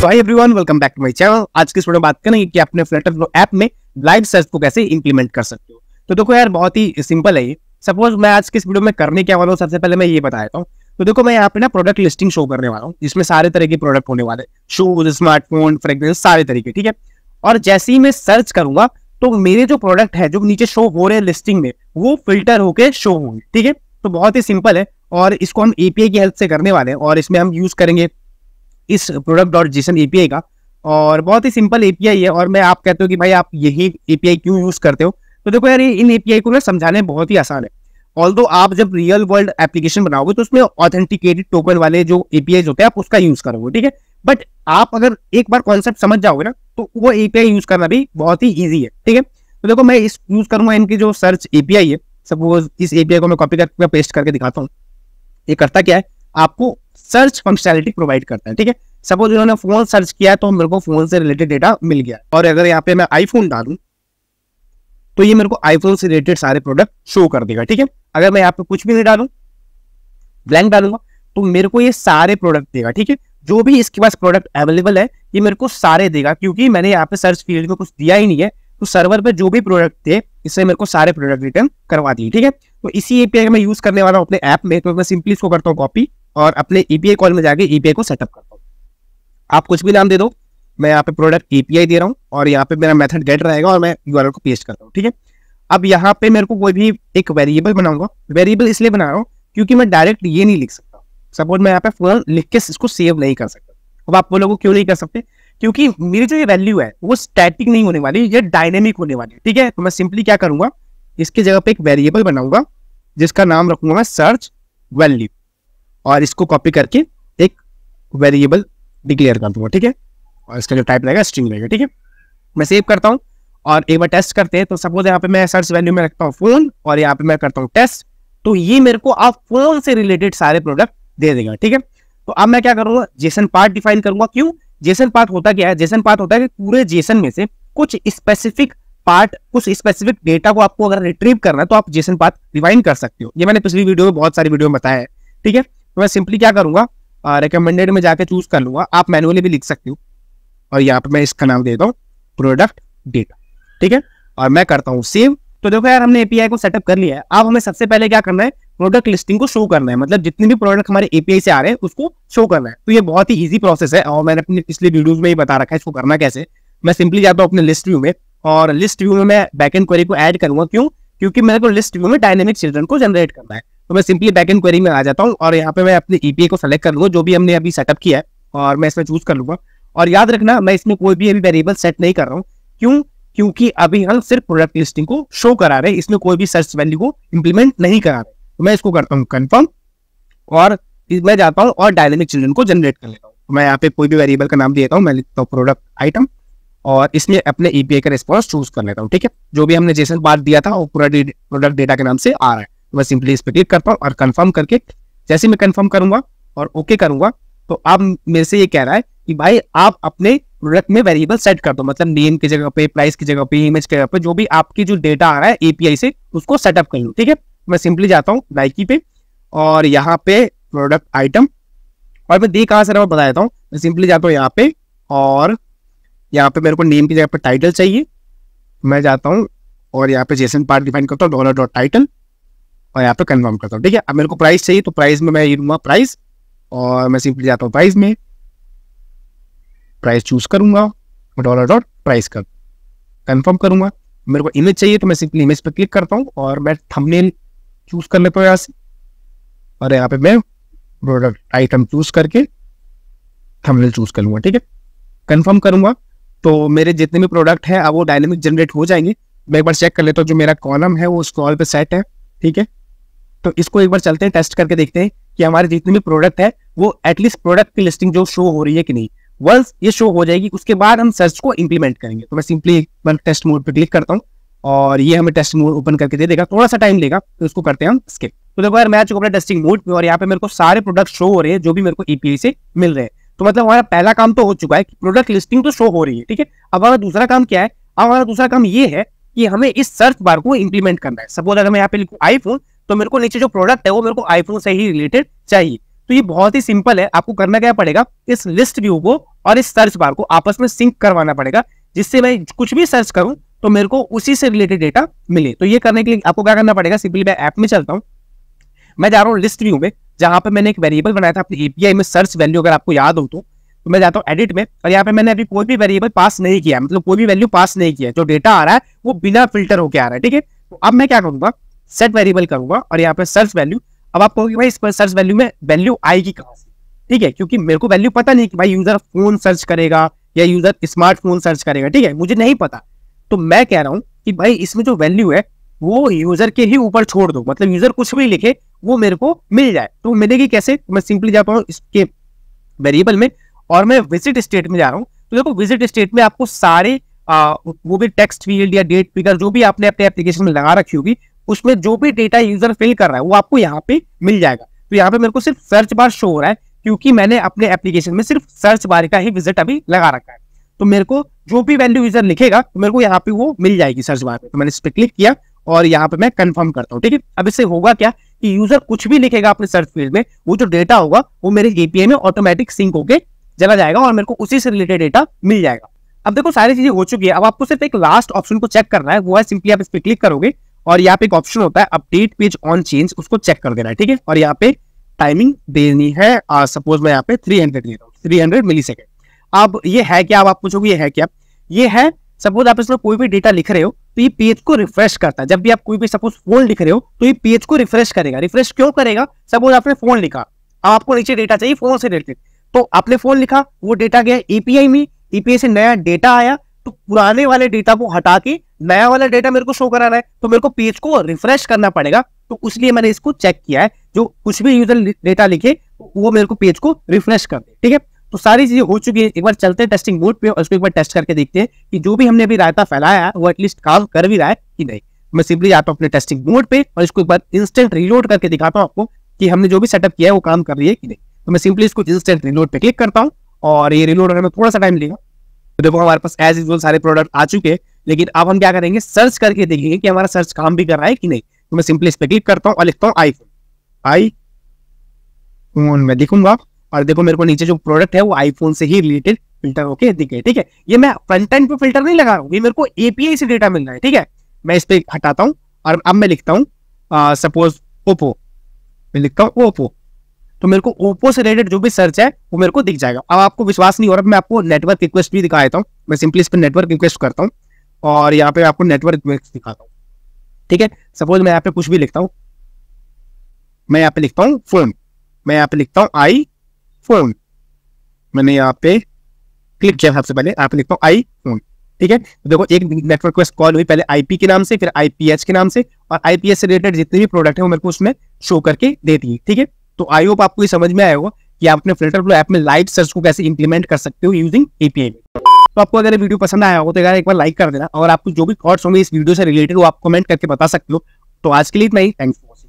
तो hi everyone welcome back to my channel आज की वीडियो में बात करेंगे कि अपने फ्लटर फ्लो ऐप में लाइव सर्च को कैसे इंप्लीमेंट कर सकते हो। तो देखो यार, बहुत ही सिंपल है ये। सपोज़ मैं आज की इस वीडियो में करने क्या वाला हूँ, सबसे पहले मैं ये बता देता हूँ। तो देखो मैं यहाँ पे ना प्रोडक्ट लिस्टिंग शो करने वाला हूँ, जिसमें सारे तरह के प्रोडक्ट होने वाले शूज़ स्मार्टफ़ोन फ्रेग्रेंस सारे तरीके, ठीक है? और जैसे ही मैं सर्च करूँगा तो मेरे जो प्रोडक्ट है, जो नीचे शो हो रहे हैं लिस्टिंग में, वो फ़िल्टर होके शो होंगे, ठीक है? तो बहुत ही सिंपल है। और इसको हम एपीआई की हेल्प से करने वाले हैं और इसमें हम यूज़ करेंगे इस प्रोडक्ट डॉट जेसन एपीआई का। और बहुत ही सिंपल एपीआई है और मैं आप कहते हो कि भाई आप यही एपीआई क्यों यूज़ करते हो? तो देखो यार इन एपीआई को ना समझाने बहुत ही आसान है। ऑल आप जब रियल वर्ल्ड एप्लीकेशन बनाओगे तो उसमें ऑथेंटिकेटेड टोकन वाले जो एपीआई होते हैं, आप उसका यूज़ करोगे, ठीक है? बट आप अगर एक बार कॉन्सेप्ट समझ जाओगे ना तो वो एपीआई यूज़ करना भी बहुत ही ईजी है, ठीक है? तो देखो मैं इस यूज़ करूँगा, इनकी जो सर्च एपीआई है सपोज़ इस एपीआई को मैं कॉपी करके पेस्ट करके दिखाता हूँ। ये करता क्या है? आपको सर्च फंक्शनैलिटी प्रोवाइड करता है, ठीक है? सपोज़ इन्होंने फ़ोन सर्च किया तो मेरे को फ़ोन से रिलेटेड डेटा मिल गया। और अगर यहाँ पे मैं आईफोन डालू तो ये मेरे को आईफोन से रिलेटेड सारे प्रोडक्ट शो कर देगा, ठीक है? अगर मैं यहाँ पे कुछ भी नहीं डालू ब्लैंक डालूँगा तो मेरे को ये सारे प्रोडक्ट देगा, ठीक है? जो भी इसके पास प्रोडक्ट अवेलेबल है, ये मेरे को सारे देगा, क्योंकि मैंने यहाँ पे सर्च फ़ील्ड में कुछ दिया ही नहीं है तो सर्वर पे जो भी प्रोडक्ट थे, इससे मेरे को सारे प्रोडक्ट रिटर्न करवा दिए, ठीक है? तो इसी एपीआई का मैं यूज़ करने वाला हूँ अपने ऐप में तो मैं सिंपली इसको करता हूँ कॉपी और अपने ईपीआई कॉल में जाके ईपीआई को सेटअप करता हूँ आप कुछ भी नाम दे दो, मैं यहाँ पे प्रोडक्ट एपीआई दे रहा हूँ और यहाँ पे मेरा मेथड गेट रहेगा और मैं यूआरएल को पेस्ट करता हूँ, ठीक है? अब यहाँ पे मेरे को कोई भी एक वेरिएबल बनाऊँगा। वेरिएबल इसलिए बना रहा हूँ क्योंकि मैं डायरेक्ट ये नहीं लिख सकता। सपोज़ मैं यहाँ पे फ़ोन लिख के इसको सेव नहीं कर सकता। अब आप बोलोगे क्यों नहीं कर सकते? क्योंकि मेरी जो ये वैल्यू है, वो स्टैटिक नहीं होने वाली, ये डायनेमिक होने वाली है, ठीक है? तो मैं सिंपली क्या करूँगा? इसकी जगह पे एक वेरिएबल बनाऊँगा, जिसका नाम रखूँगा मैं सर्च वैल्यू और इसको कॉपी करके एक वेरिएबल डिक्लेयर कर दूँगा, ठीक है? और इसका जो टाइप रहेगा स्ट्रिंग रहेगा, ठीक है? मैं सेव करता हूँ और एक बार टेस्ट करते हैं तो सपोज़ यहाँ पे मैं सर्च वैल्यू में रखता हूँ फ़ोन और यहाँ पे मैं करता हूँ टेस्ट तो ये मेरे को आप फ़ोन से रिलेटेड सारे प्रोडक्ट दे देगा, ठीक है? तो अब मैं क्या करूँगा? जेसन पार्ट डिफाइन करूँगा, क्यों? जेसन पार्ट होता क्या है? जेसन पार्ट होता है कि पूरे जेसन में से कुछ स्पेसिफिक पार्ट कुछ स्पेसिफिक डेटा को आपको अगर रिट्रीव करना है तो आप जेसन पार्ट डिफाइन कर सकते हो। ये मैंने पिछली वीडियो में बहुत सारी वीडियो में बताया है, ठीक है? तो मैं सिंपली क्या करूँगा? रिकमेंडेड में जाकर चूज़ कर लूँगा। आप मैनुअली भी लिख सकते हो। और यहाँ पे मैं इसका नाम देता हूँ। प्रोडक्ट डेटा ठीक है? और मैं करता हूँ सेव तो देखो यार, हमने एपीआई को सेटअप कर लिया है। अब हमें सबसे पहले क्या करना है? प्रोडक्ट लिस्टिंग को शो करना है। मतलब जितने भी प्रोडक्ट हमारे एपीआई से आ रहे हैं, उसको शो करना है। तो ये बहुत ही इजी प्रोसेस है। और मैंने अपने पिछले वीडियोज़ में ही बता रखा है इसको करना कैसे। मैं सिंपली जाता हूँ अपने लिस्ट व्यू में। और लिस्ट व्यू में मैं बैक एंड क्वेरी को ऐड करूँगा। क्यों? क्योंकि मेरे को लिस्ट व्यू में डायनेमिक चिल्ड्रन को जनरेट करना है। तो मैं सिंपली बैक एंड क्वेरी में आ जाता हूँ और यहाँ पे मैं अपने ईपीआई को सेलेक्ट कर लूँगा, जो भी हमने अभी सेटअप किया है और मैं इसमें चूज़ कर लूँगा। और याद रखना, मैं इसमें कोई भी अभी वेरिएबल सेट नहीं कर रहा हूँ। क्यों? क्योंकि अभी हम सिर्फ़ प्रोडक्ट लिस्टिंग को शो करा रहे हैं, इसमें कोई भी सर्च वैल्यू को इंप्लीमेंट नहीं करा रहे तो मैं इसको करता हूँ कन्फर्म और मैं जाता हूँ और डायनेमिक चिल्ड्रन को जनरेट कर लेता हूँ। तो मैं यहाँ पे कोई भी वेरिएबल का नाम देता हूँ, मैं लिखता हूँ प्रोडक्ट आइटम और इसमें अपने ईपीआई का रिस्पॉन्स चूज़ कर लेता हूँ, ठीक है? जो भी हमने जैसे बात दिया था, वो पूरा प्रोडक्ट डेटा के नाम से आ रहा है। मैं सिंपली इस पर क्लिक करता हूँ और कंफर्म करके जैसे मैं कंफर्म करूँगा और ओके करूँगा तो आप मेरे से ये कह रहा है कि भाई आप अपने प्रोडक्ट में वेरिएबल सेट कर दो मतलब नेम की जगह पे प्राइस की जगह पे इमेज की जगह पे, जो भी आपकी जो डेटा आ रहा है एपीआई से, उसको सेटअप कर लो, ठीक है? मैं सिंपली जाता हूँ नाइकी पे और यहाँ पे प्रोडक्ट आइटम और मैं दे कहाँ से रहा बता देता हूँ। मैं सिंपली जाता हूँ यहाँ पे और यहाँ पे मेरे को नेम की जगह पे टाइटल चाहिए। मैं जाता हूँ और यहाँ पे जेसन पार्ट डिफाइन करता हूँ डॉलर डॉट टाइटल और यहाँ पे कन्फर्म करता हूँ। ठीक है अब मेरे को प्राइस चाहिए तो प्राइस में मैं ये लूँगा प्राइस और मैं सिंपली जाता हूँ प्राइस में। प्राइस चूज़ करूँगा डॉलर डॉट प्राइस कर। कन्फर्म करूँगा। मेरे को इमेज चाहिए तो मैं सिंपली इमेज पर क्लिक करता हूँ और मैं थंबनेल चूज़ कर लेता हूँ यहाँ से। और यहाँ पे मैं प्रोडक्ट आइटम चूज़ करके थंबनेल चूज़ कर लूँगा, ठीक है? कन्फर्म करूँगा। तो मेरे जितने भी प्रोडक्ट है, अब वो डायनेमिक जनरेट हो जाएँगे। मैं एक बार चेक कर लेता हूँ जो मेरा कॉलम है, वो स्क्रॉल पे सेट है, ठीक है? तो इसको एक बार चलते हैं टेस्ट करके देखते हैं कि हमारे जितने भी प्रोडक्ट है, वो एटलीस्ट प्रोडक्ट की लिस्टिंग जो शो हो रही है कि नहीं। वंस ये शो हो जाएगी, उसके बाद हम सर्च को इंप्लीमेंट करेंगे। तो मैं सिंपली एक बार टेस्ट मोड पर क्लिक करता हूँ और ये हमें टेस्ट मोड ओपन करके दे देगा। थोड़ा सा टाइम लेगा तो उसको करते हैं हम स्किप तो देखो यार, मैं आ चुका अपना टेस्टिंग मोड पे और यहाँ पे मेरे को सारे प्रोडक्ट शो हो रहे हैं, जो भी मेरे को ईपीआई से मिल रहे हैं। तो मतलब हमारा पहला काम तो हो चुका है कि प्रोडक्ट लिस्टिंग तो शो हो रही है, ठीक है? अब हमारा दूसरा काम क्या है? अब हमारा दूसरा काम ये है कि हमें इस सर्च बार को इंप्लीमेंट करना है। सपोज़ अगर मैं यहाँ पे लिखूँ आईफोन तो मेरे को नीचे जो प्रोडक्ट है वो मेरे को आईफोन से ही रिलेटेड चाहिए। तो ये बहुत ही सिंपल है, आपको करना क्या पड़ेगा? इस लिस्ट व्यू को और इस सर्च बार को आपस में सिंक करवाना पड़ेगा, जिससे मैं कुछ भी सर्च करूँ तो मेरे को उसी से रिलेटेड डेटा मिले। तो ये करने के लिए आपको क्या करना पड़ेगा? सिंपली मैं ऐप में चलता हूँ। मैं जा रहा हूँ लिस्ट व्यू में, जहाँ पे मैंने एक वेरिएबल बनाया था अपनी एपीआई में सर्च वैल्यू अगर आपको याद हो तो। तो मैं जाता हूँ एडिट में और यहाँ पे मैंने अभी कोई भी वेरिएबल पास नहीं किया मतलब कोई भी वैल्यू पास नहीं किया जो डेटा आ रहा है, वो बिना फ़िल्टर होकर आ रहा है, ठीक है? तो अब मैं क्या करूँगा? सेट वेरिएबल करूँगा और यहाँ पे सर्च वैल्यू अब आप कहोगे भाई इस पर सर्च वैल्यू में वैल्यू आएगी कहाँ से? ठीक है क्योंकि मेरे को वैल्यू पता नहीं कि भाई यूज़र फ़ोन सर्च करेगा या यूज़र स्मार्टफ़ोन सर्च करेगा ठीक है मुझे नहीं पता। तो मैं कह रहा हूँ कि भाई इसमें जो वैल्यू है वो यूज़र के ही ऊपर छोड़ दो। मतलब यूज़र कुछ भी लिखे वो मेरे को मिल जाए। तो मिलेगी कैसे? मैं सिंपली जाता हूँ इसके वेरिएबल में और मैं विज़िट स्टेट में जा रहा हूँ। तो देखो विज़िट स्टेट में आपको सारे आ, वो भी टेक्स्ट फ़ील्ड या डेट फिगर जो भी आपने अपने एप्लीकेशन में लगा रखी होगी उसमें जो भी डेटा यूज़र फिल कर रहा है, वो आपको यहाँ पे मिल जाएगा। तो यहाँ पे मेरे को सिर्फ़ सर्च बार शो हो रहा है, क्योंकि मैंने अपने एप्लीकेशन में सिर्फ़ सर्च बार का ही विज़िट अभी लगा रखा है। तो मेरे को जो भी वैल्यू यूज़र लिखेगा तो मेरे को यहाँ पे वो मिल जाएगी सर्च बार में तो मैंने इस पर क्लिक किया और यहाँ पे मैं कंफर्म करता हूँ, ठीक है? अब इससे होगा क्या कि यूज़र कुछ भी लिखेगा अपने सर्च फ़ील्ड में, वो जो डेटा होगा, वो मेरे एपीआई में ऑटोमेटिक सिंक होके चला जाएगा और मेरे को उसी से रिलेटेड डेटा मिल जाएगा। अब देखो, सारी चीज़ें हो चुकी है। अब आपको सिर्फ़ एक लास्ट ऑप्शन को चेक करना है, वो है सिंपली आप इस पर क्लिक करोगे और यहाँ पे एक ऑप्शन होता है अपडेट पेज ऑन चेंज उसको चेक कर देना है, ठीक है? और यहाँ पे टाइमिंग देनी है सपोज़ मैं यहाँ पे 300 हंड्रेड दे रहा हूँ थ्री हंड्रेड मिली सेकेंड अब ये है क्या? अब आप पूछोगे, ये है क्या? ये है सपोज़ आप इसमें कोई भी डेटा लिख रहे हो तो ये पेज को रिफ्रेश करता है। जब भी आप कोई भी सपोज़ फ़ोन लिख रहे हो तो ये पेज को रिफ्रेश करेगा। रिफ्रेश क्यों करेगा? सपोज़ आपने फ़ोन लिखा अब आपको नीचे डेटा चाहिए फ़ोन से रिलेटेड तो आपने फ़ोन लिखा, वो डेटा गया एपीआई में एपीआई से नया डेटा आया तो पुराने वाले डेटा को हटा के नया वाला डेटा मेरे को शो कराना है तो मेरे को पेज को रिफ्रेश करना पड़ेगा। तो उसलिए मैंने इसको चेक किया है, जो कुछ भी यूज़र डेटा लिखे, वो मेरे को पेज को रिफ्रेश कर दे, ठीक है? तो सारी चीज़ें हो चुकी है। एक बार चलते हैं टेस्टिंग मोड पे और उसको एक बार टेस्ट करके देखते हैं कि जो भी हमने अभी रायता फैलाया है, वो एटलीस्ट काम कर भी रहा है कि नहीं। मैं सिंपली आता हूँ अपने टेस्टिंग मोड पे और इसको एक बार इंस्टेंट रिलोड करके दिखाता हूँ आपको कि हमने जो भी सेटअप किया है, वो काम कर रही है कि नहीं। तो मैं सिंपली इसको इंस्टेंट रिलोड पे क्लिक करता हूँ और ये रिलोड होने में थोड़ा सा टाइम लेगा। तो देखो हमारे पास एज यूजल सारे प्रोडक्ट आ चुके हैं। लेकिन अब हम क्या करेंगे? सर्च करके देखेंगे कि हमारा सर्च काम भी कर रहा है कि नहीं। तो मैं सिंपली इस पर क्लिक करता हूँ और लिखता हूँ आईफोन आई फ़ोन में लिखूँगा। और देखो मेरे को नीचे जो प्रोडक्ट है वो आईफोन से ही रिलेटेड फ़िल्टर होके दिखे ठीक है? ये मैं फ्रंट एंड पे फ़िल्टर नहीं लगा रहा हूँ, ये मेरे को एपीआई से डेटा मिल रहा है, ठीक है? मैं इस पर हटाता हूँ और अब मैं लिखता हूँ सपोज़ ओप्पो मैं लिखता हूँ ओप्पो तो मेरे को ओप्पो से रिलेटेड जो भी सर्च है, वो मेरे को दिख जाएगा। अब आपको विश्वास नहीं हो रहा, मैं आपको नेटवर्क रिक्वेस्ट भी दिखा देता हूँ। मैं सिंपली इस पर नेटवर्क रिक्वेस्ट करता हूँ। और यहाँ पे आपको नेटवर्क दिखाता हूँ। ठीक है? सपोज़ मैं यहाँ पे कुछ भी लिखता हूँ। मैं यहाँ पे लिखता हूँ फ़ोन मैं यहाँ पे लिखता हूँ आई फ़ोन मैंने यहाँ पे क्लिक किया सबसे पहले। यहाँ पे लिखता हूँ आई फ़ोन ठीक है? तो देखो, एक नेटवर्क रिक्वेस्ट कॉल हुई पहले आईपी के नाम से, फिर आईपीएच के नाम से और आईपीएच से रिलेटेड जितने भी प्रोडक्ट है वो मेरे को उसमें शो करके देती है। ठीक है? तो आई होप आपको ये समझ में आया होगा कि आप अपने फ़िल्टर फ्लो ऐप में लाइव सर्च को कैसे इंप्लीमेंट कर सकते हो यूजिंग एपीआई तो आपको अगर वीडियो पसंद आया हो तो यार एक बार लाइक कर देना और आपको जो भी थॉट्स होंगे इस वीडियो से रिलेटेड वो आप कमेंट करके बता सकते हो। तो आज के लिए इतना ही। Thanks for watching